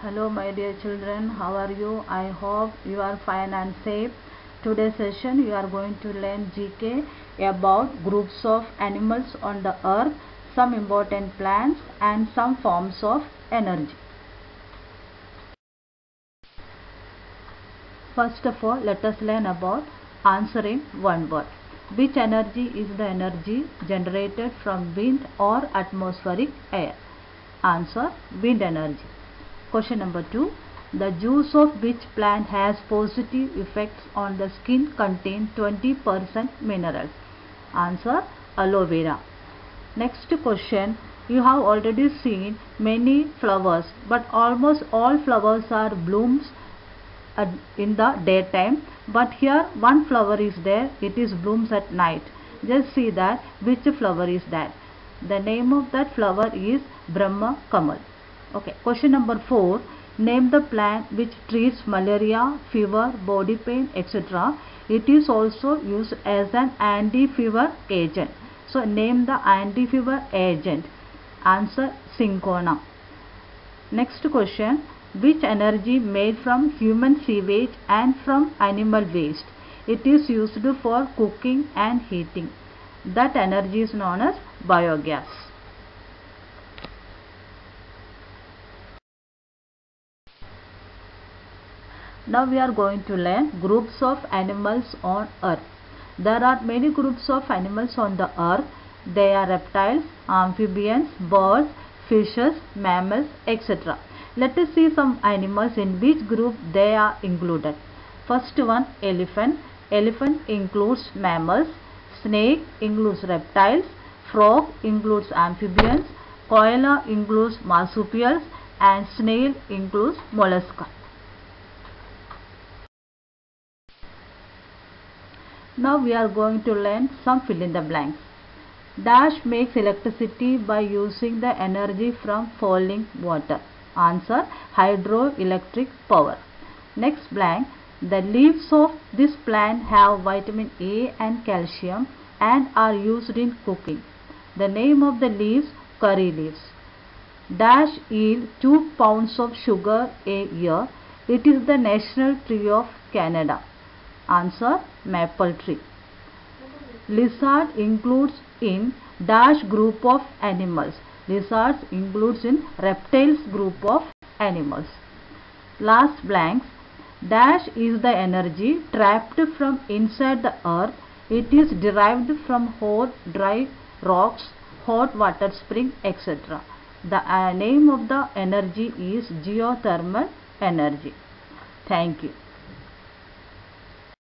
Hello my dear children, how are you? I hope you are fine and safe. Today's session you are going to learn GK about groups of animals on the earth, some important plants and some forms of energy. First of all, let us learn about answering one word. Which energy is the energy generated from wind or atmospheric air? Answer wind energy. Question number 2. The juice of which plant has positive effects on the skin contain 20% minerals? Answer aloe vera. Next question. You have already seen many flowers but almost all flowers are blooms in the daytime but here one flower is there it is blooms at night just see that which flower is that the name of that flower is brahma kamal okay question number 4 name the plant which treats malaria fever body pain etc it is also used as an anti-fever agent so name the anti-fever agent answer cinchona next question which energy made from human sewage and from animal waste. It is used for cooking and heating. That energy is known as biogas. Now we are going to learn groups of animals on earth. There are many groups of animals on the earth. They are reptiles, amphibians, birds, fishes, mammals, etc. Let us see some animals in which group they are included. First one elephant. Elephant includes mammals. Snake includes reptiles. Frog includes amphibians. Koala includes marsupials and snail includes mollusca. Now we are going to learn some fill in the blanks. Dash makes electricity by using the energy from falling water. Answer hydroelectric power. Next blank. The leaves of this plant have vitamin A and calcium and are used in cooking. The name of the leaves curry leaves. Dash yield 2 pounds of sugar a year. It is the national tree of Canada. Answer maple tree. Lizard includes in dash group of animals lizards includes in reptiles group of animals. Last blanks. Dash is the energy trapped from inside the earth. It is derived from hot dry rocks, hot water spring etc. The uh, name of the energy is geothermal energy. Thank you.